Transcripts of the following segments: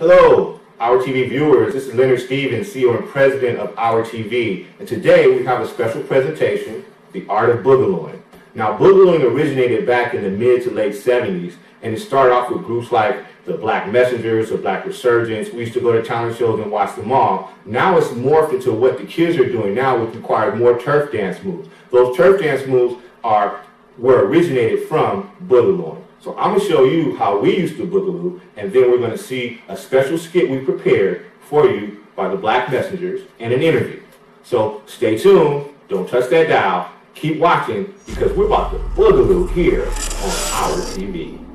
Hello, Our TV viewers. This is Leonard Stevens, CEO and President of Our TV. And today we have a special presentation, The Art of Boogalooing. Now, Boogalooing originated back in the mid to late 70s, and it started off with groups like the Black Messengers, the Black Resurgence. We used to go to talent shows and watch them all. Now it's morphed into what the kids are doing now, which requires more turf dance moves. Those turf dance moves are were originated from Boogalooing. So I'm gonna show you how we used to boogaloo, and then we're gonna see a special skit we prepared for you by the Black Messengers and an interview. So stay tuned, don't touch that dial, keep watching because we're about to boogaloo here on our TV.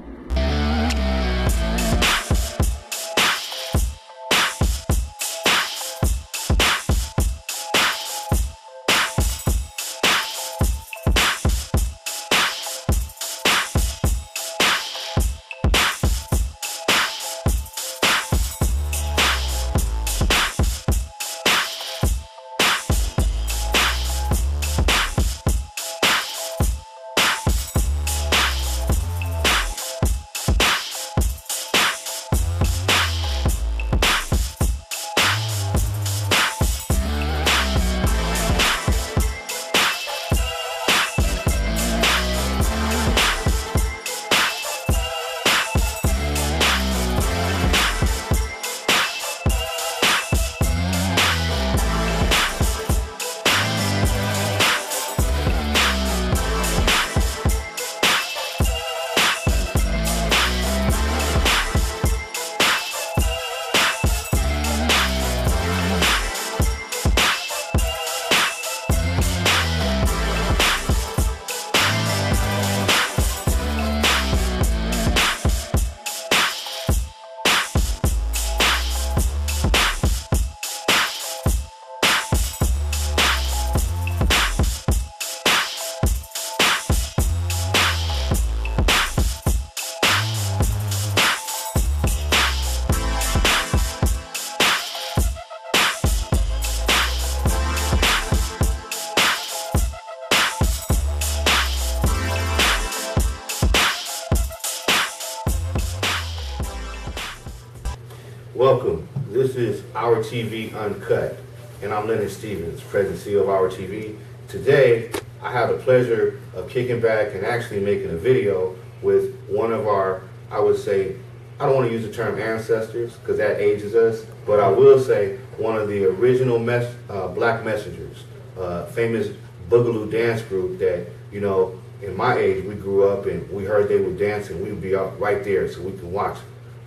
TV Uncut, and I'm Leonard Stevens, President CEO of Our TV. Today, I have the pleasure of kicking back and actually making a video with one of our, I would say, I don't want to use the term ancestors because that ages us, but I will say one of the original mes- uh, black messengers, uh, famous Boogaloo dance group that, you know, in my age, we grew up and we heard they were dancing. We would be out right there so we can watch.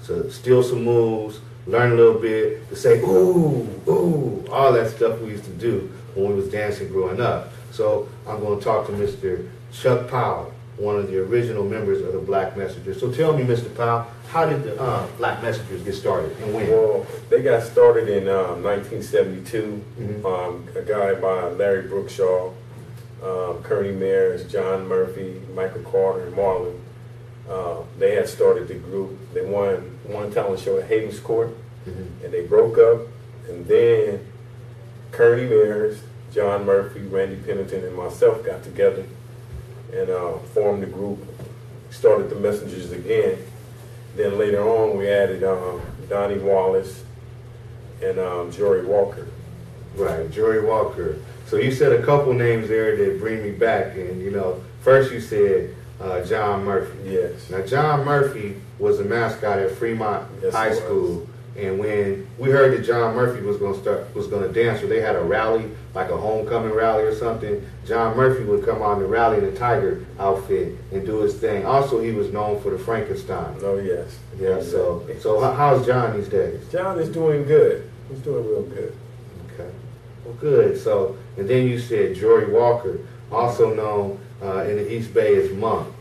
So steal some moves, learn a little bit, to say ooh, ooh, all that stuff we used to do when we was dancing growing up. So I'm going to talk to Mr. Chuck Powell, one of the original members of the Black Messengers. So tell me, Mr. Powell, how did the uh, Black Messengers get started and when? Well, they got started in um, 1972. Mhm. Um, a guy by Larry Brookshaw, um, Kearney Mayers, John Murphy, Michael Carter, and Marlon. Uh, they had started the group. They won one talent show at Hayden's Court, Mhm. and they broke up. And then Kearney Mayers, John Murphy, Randy Pennington, and myself got together and uh, formed the group. Started the Messengers again. Then later on, we added um, Donnie Wallace and um, Jory Walker. Right, Jory Walker. So you said a couple names there that bring me back, and you know, first you said uh, John Murphy. Yes. Now John Murphy was the mascot at Fremont Yes, High. School, and when we heard that John Murphy was going to start was going to dance, or they had a rally, like a homecoming rally or something, John Murphy would come on the rally in a tiger outfit and do his thing. Also, he was known for the Frankenstein. Oh yes. Yeah. So, so how's John these days? John is doing good. He's doing real good. Okay. Well, good. So, and then you said Jory Walker, also known uh, in the East Bay as Monk.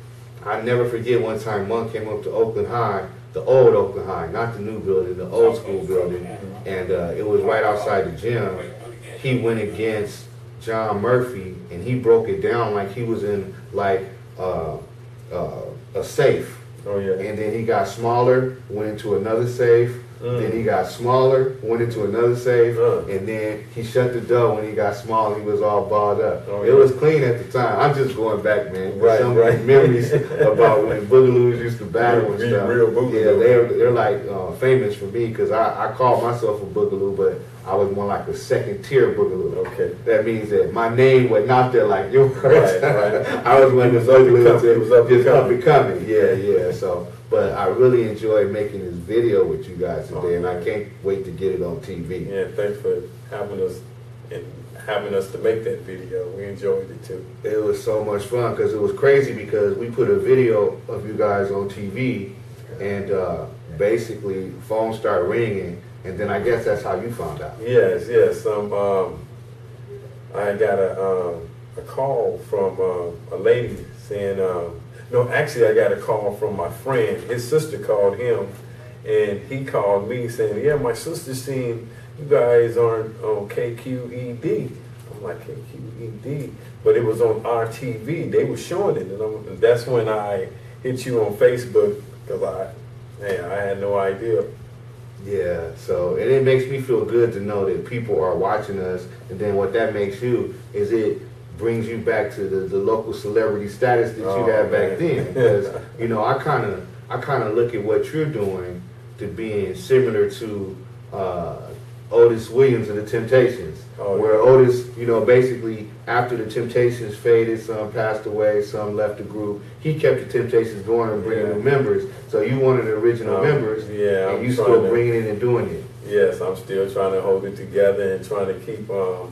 I never forget one time Monk came up to Oakland High, the old Oakland High, not the new building, the old school building, and uh, it was right outside the gym. He went against John Murphy, and he broke it down like he was in like uh, uh, a safe. Oh yeah. And then he got smaller, went into another safe, Mm. Then he got smaller, went into another safe, Uh. and then he shut the door when he got small. He was all balled up. Oh, it yeah. was clean at the time. I'm just going back, man. Right, Some right. memories about when Boogaloos used to battle and stuff. real Boogaloo. Yeah, they're they're like uh, famous for me because I, I call myself a Boogaloo, but I was more like a second tier Boogaloo. Okay. That means that my name wasn't there like yours. Right, right. I was one of those was up and Boogaloo coming. He was up just up and coming. Yeah, yeah. So, but I really enjoyed making this video with you guys today, and I can't wait to get it on TV. Yeah, thanks for having us and having us to make that video. We enjoyed it too. It was so much fun because it was crazy because we put a video of you guys on TV, and uh, basically phones start ringing, and then I guess that's how you found out. Yes, yes. Um, um, I got a um, a call from uh, a lady saying, um, no, actually, I got a call from my friend. His sister called him, and he called me saying, yeah, my sister seen you guys aren't on KQED. I'm like KQED, but it was on Our TV. They were showing it, and that's when I hit you on Facebook because I, man, I had no idea. Yeah, so and it makes me feel good to know that people are watching us, and then what that makes you is it brings you back to the, the local celebrity status that Oh, you had back man. then. Because you know, I kind of I kind of look at what you're doing to being similar to uh, Otis Williams and the Temptations, Oh, where yeah. Otis, you know, basically after the Temptations faded, some passed away, some left the group. He kept the Temptations going and bringing Yeah. new members. So you one of the original Um, members, yeah, and I'm you still to- bringing it and doing it. Yes, I'm still trying to hold it together and trying to keep um,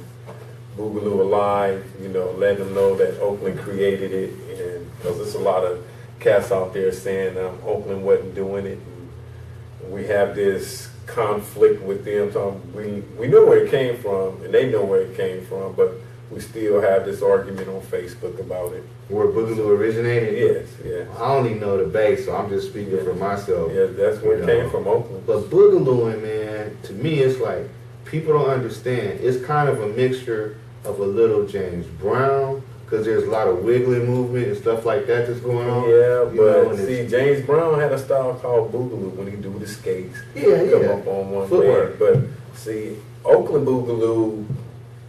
Boogaloo alive. You know, let them know that Oakland created it, and because there's a lot of cats out there saying um, Oakland wasn't doing it. And we have this conflict with them. So we we know where it came from, and they know where it came from, but we still have this argument on Facebook about it. Where Boogaloo originated. Yes, yeah, I only know the base, so I'm just speaking for myself. yeah. That's where it You came from, Oakland. But boogalooing, man, to me, it's like people don't understand. It's kind of a mixture of a little James Brown because there's a lot of wiggling movement and stuff like that that's going on. Yeah, you know, but and see, James Brown had a style called Boogaloo when he do the skates. Yeah, He come yeah. up on one Footwork. leg. But see, Oakland Boogaloo,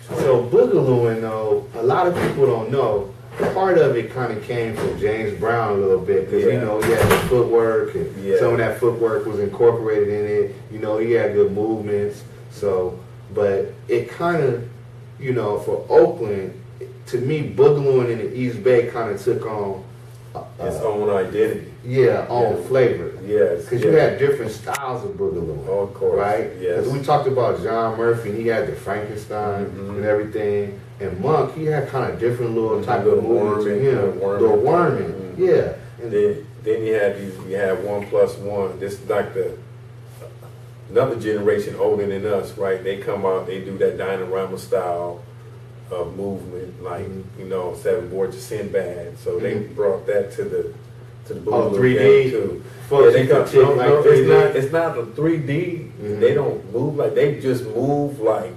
So boogalooing, though, a lot of people don't know. Part of it kind of came from James Brown a little bit because you know he had the footwork and Yeah. some of that footwork was incorporated in it. You know he had good movements. So, but it kind of, you know, for Oakland, to me, boogalooing in the East Bay kind of took on, uh, uh, own identity. yeah, own Yeah. flavor. Yes. Because yeah. you had different styles of boogaloo. Oh, of course. Right? Yes. We talked about John Murphy, and he had the Frankenstein Mhm. and everything. And Monk, he had kind of different little type Little of movement to worming, him. little worming. Mhm. Yeah. And then, then you had these. You had one plus one. This is like the another generation older than us, right? They come out. They do that Dynarama style of movement, like Mhm. you know, Seven Boards of Sinbad. So they Mhm. brought that to the to the Oh, Boogaloo 3D? game too. Yeah, they come, no, like no, 3D. it's not. It's not the three D. Mhm. They don't move like they just move like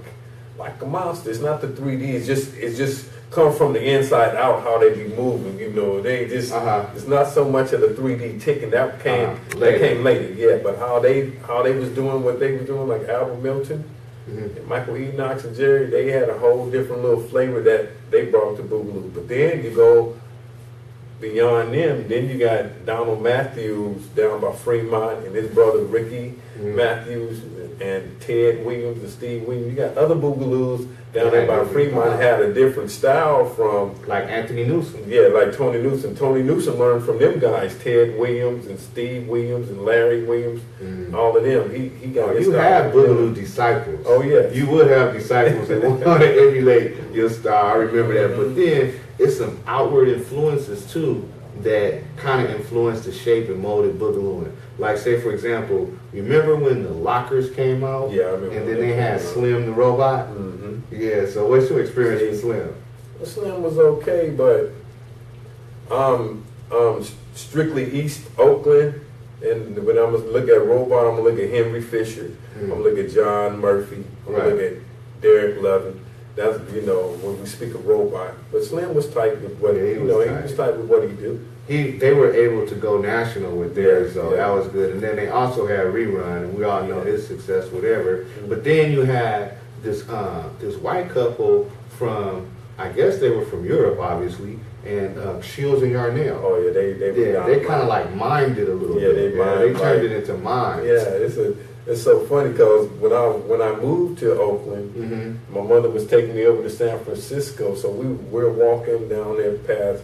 like a monster. It's not the three D. It's just it's just come from the inside out how they be moving. You know, they just Uh-huh. it's not so much of the three D ticking that came Uh-huh. that came later. Yeah, but how they how they was doing what they was doing like Albert Milton. Mhm. And Michael E. Knox and Jerry, they had a whole different little flavor that they brought to Boogaloo. But then you go beyond them, then you got Donald Matthews down by Fremont and his brother Ricky Mhm. Matthews and Ted Williams and Steve Williams. You got other Boogaloos down there by Yeah. Fremont had a different style from like Anthony Newsom. yeah, like Tony Newsom. Tony Newsom learned from them guys, Ted Williams and Steve Williams and Larry Williams, Mhm. all of them. He he got Oh, you have. Boogaloo disciples. Oh, yeah, You would have disciples that want to emulate your style. I remember that. But then it's some outward influences too that kind of influenced the shape and molded Boogalooing. Like say for example, remember when the lockers came out? Yeah, I remember And then they they had. Slim the robot. Mm-hmm. Yeah. So what's your experience with Slim? Slim was okay, but um, um, strictly East Oakland. And when I'm gonna look at Robot, I'm gonna look at Henry Fisher. I'm gonna look at John Murphy. I'm gonna look at Derek Levin. That's you know when we speak of Robot. But Slim was tight with what Yeah, he you was know tight. he was tight with what he do. he they were able to go national with theirs, so Yeah. that was good. And then they also had rerun, and we all know his success, whatever. But then you had this uh, this white couple from I guess they were from Europe, obviously, and uh, Shields and Yarnell. Oh yeah, they they yeah, they kind of like mimed it a little bit. Yeah, bit. they mimed, They turned like- it into mime. Yeah, it's a it's so funny because when I when I moved to Oakland, hmm my mother was taking me over to San Francisco, so we we're walking down there past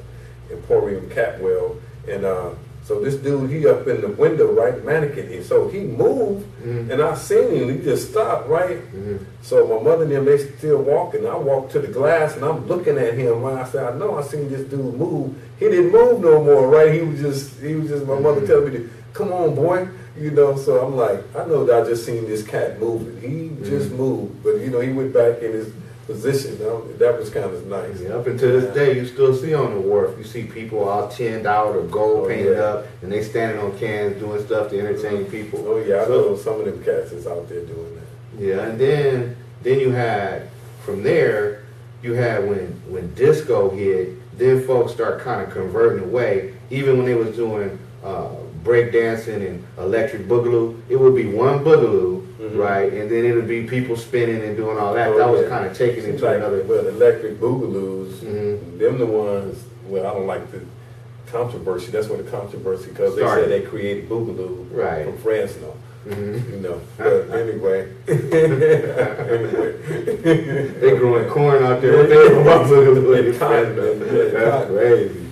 Emporium Capwell, and uh, so this dude he up in the window right mannequin, and so he moved, Mhm. and I seen him, he just stopped right. hmm So my mother and them they still walking. I walked to the glass and I'm looking at him. When I said, I know I seen this dude move. He didn't move no more, right? He was just he was just my mother Mhm. telling me to come on, boy. You know, so I'm like, I know that I just seen this cat moving. He just Mhm. moved, but you know, he went back in his position. That was- That was kind of nice. Yeah, up until this day, you still see on the wharf, you see people all tinned out or gold Oh, painted yeah. up, and they standing on cans doing stuff to entertain people. Oh yeah, I So- know some of them cats is out there doing that. Yeah, and then then you had from there, you had when when disco hit, then folks start kind of converting away. Even when they was doing uh, break dancing and electric boogaloo, it would be one boogaloo, Mhm. right, and then it would be people spinning and doing all that. Oh, that was kind of taken Seems into like, another. well, electric boogaloos, Mhm. them the ones. Well, I don't like the controversy. That's where the controversy because they said they created boogaloo Right. from Fresno. Mhm. You know, but anyway, anyway, They growing corn out there. They about boogaloo? Yeah, That's crazy.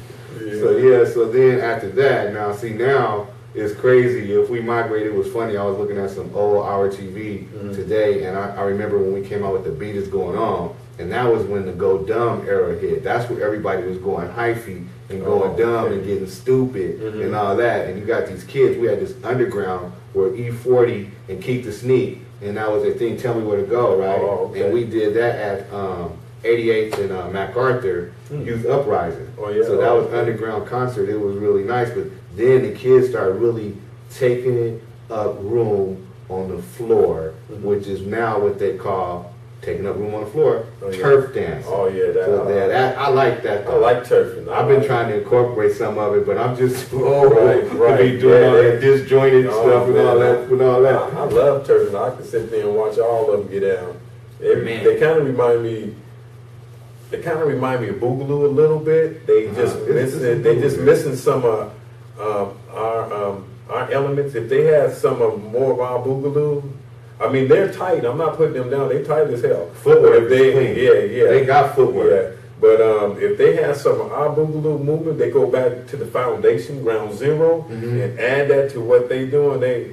So yeah, so then after that, now see now it's crazy. If we migrated, it was funny. I was looking at some old Our TV Mhm. today, and I, I remember when we came out with the beat is going on, and that was when the go dumb era hit. That's where everybody was going hyphy and going Oh, dumb okay. and getting stupid Mhm. and all that. And you got these kids. We had this underground where E40 and Keak da Sneak, and that was a thing. Tell me where to go, right? Oh, okay. And we did that at um, 88th and uh, MacArthur. Youth Uprising. Oh, yeah. So that was Oh, underground concert. It was really nice, but then the kids started really taking up room on the floor, Mhm. which is now what they call taking up room on the floor, Oh, yeah. turf dance. Oh yeah, that, So that, that I like that. I like turfing. I I've been trying to incorporate some of it, but I'm just old Right, to right. be doing Yeah, all that disjointed Oh, stuff and all that. And all I, that. I love turfing. I can sit there and watch all of them get down. They, Man. they kind of remind me. They kind of remind me of Boogaloo a little bit. They Uh-huh. just it's missing. They just missing some of um, our um, our elements. If they had some of more of our Boogaloo, I mean they're tight. I'm not putting them down. They tight as hell. Footwork if they, yeah, yeah, They got footwork. Yeah, but um, if they have some of our Boogaloo movement, they go back to the foundation, ground 0 Mhm. and add that to what they doing. They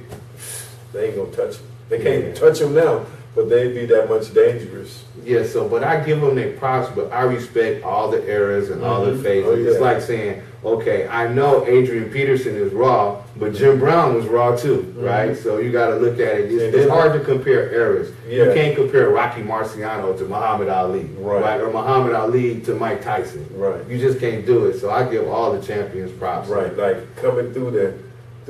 they ain't gonna touch them. They can't Yeah. touch them now, but they'd be that much dangerous. Yeah, so but I give them their props, but I respect all the eras and all the Mhm. phases. Oh, It's like saying, okay, I know Adrian Peterson is raw, but Jim Brown was raw too, Mhm. right? So you got to look at it. It's, it's hard to compare eras. You can't compare Rocky Marciano to Muhammad Ali, Right. Or Muhammad Ali to Mike Tyson. Right. You just can't do it. So I give all the champions props. Right, like coming through the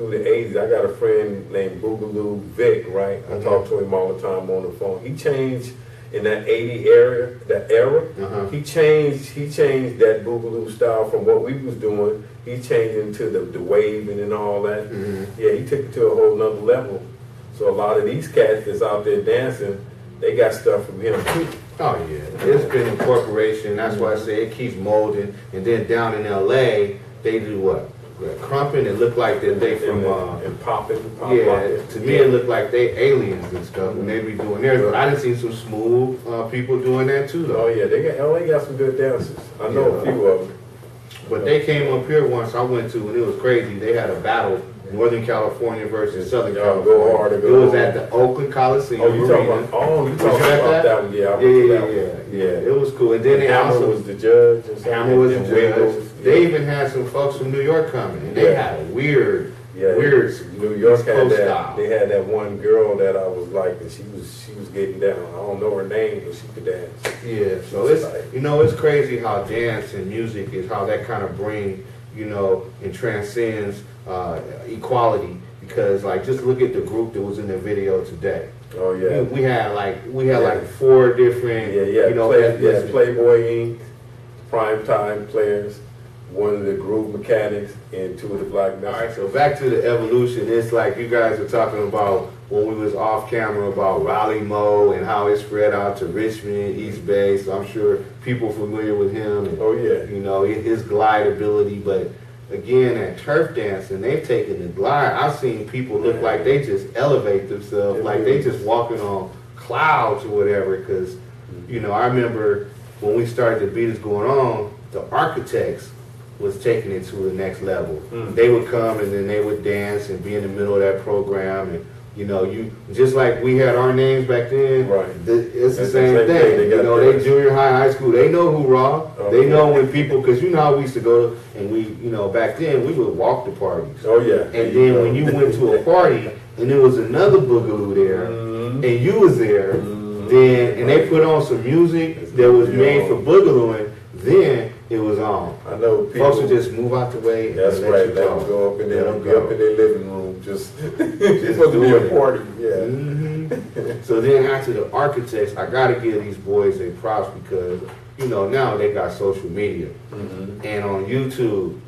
through the eighties, I got a friend named Boogaloo Vic, right? I Mhm. talk to him all the time on the phone. He changed in that eighty area, that era. Uh-huh. He changed he changed that Boogaloo style from what we was doing. He changed into the, the waving and all that. Mhm. Yeah, he took it to a whole nother level. So a lot of these cats that's out there dancing, they got stuff from him too. Oh yeah, it's been incorporation. That's why I say it keeps molding. And then down in L.A., they do what? Crumping. It look like that they from. and, Uh, and popping, pop yeah, to me it looked like they aliens and stuff when they be doing theirs. But I done seen some smooth uh, people doing that too Oh though. yeah, they got LA got some good dancers. I know Yeah. a few of them. But they came up here once I went to and it was crazy. They had a battle, Northern California versus Southern Y'all go California. hard or it was home. at the Oakland Coliseum Oh, you talking Arena. about? Oh, you talking about that? that one? Yeah, I Yeah, went yeah, that yeah, one. Yeah. It was cool. And then they Hammer also was the judge. Something. Hammer was the And judge. They even had some folks from New York coming, and they Yeah. had a weird, Yeah, weird New York had that. style. They had that one girl that I was like, and she was she was getting down. I don't know her name, but she could dance. Yeah, so it's you know it's crazy how dance and music is how that kind of bring you know and transcends uh, equality because like just look at the group that was in the video today. Oh yeah, We, we had like we had Yeah. like four different yeah, yeah. you know Play, yeah, ethnic- Playboy Inc. Prime time players. one of the groove mechanics and two of the black All right, so back to the evolution. It's like you guys were talking about when we was off camera about Raleigh Mo and how it spread out to Richmond, East Bay. So I'm sure people familiar with him. And, Oh yeah, you know, his glide ability. But again, at turf dancing, they've taken the glide. I've seen people look like they just elevate themselves, like they just walking on clouds or whatever. Because, you know, I remember when we started the beat is going on, the architects was taking it to the next level. Mm. They would come and then they would dance and be in the middle of that program and. You know, you just like we had our names back then. Right. the- it's the That's the same same thing. thing. You know, they junior high, high school. They know who raw. They Okay. know when people, because you know how we used to go and we, you know, back then we would walk the parties. oh yeah. And then when you went to a party and there was another boogaloo there Mhm. and you was there, Mhm. then and they put on some music that was made for boogalooing, then it was on. I know people. Folks would just move out the way. That's and let right. Let them go up in there. Let them go. up in their living room. Just, just supposed to be a party. Yeah. Mhm. So then after the architects, I gotta give these boys their props because, you know, now they got social media. Mhm. And on YouTube,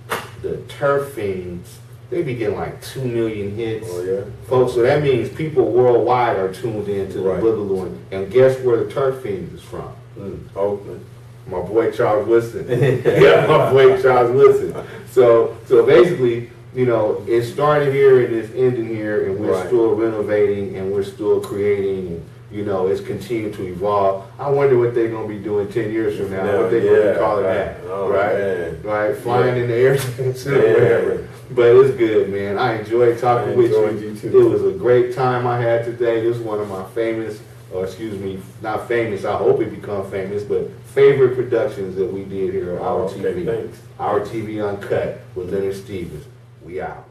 the Turf Feinz, they be getting like two million hits. Oh yeah. Folks, so that means people worldwide are tuned in to the Right. Boogaloo. And guess where the Turf Feinz is from? Mm. Oakland. My boy Charles Woodson. yeah, my boy Charles Woodson. So so basically, you know, it started here and it's ending here and we're Right. still renovating and we're still creating and you know, it's continuing to evolve. I wonder what they're gonna be doing ten years from now. Yeah, what they're gonna yeah, be calling right. that. Oh, right? man. Right, flying in the air whatever. But it's good, man. I enjoyed talking I with enjoyed you. you too. It was a great time I had today. This is one of my famous, or excuse me, not famous. I hope it become famous, but favorite productions that we did here on Our okay, TV. thanks. Our TV Uncut with Leonard Stevens. We out.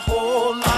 whole life.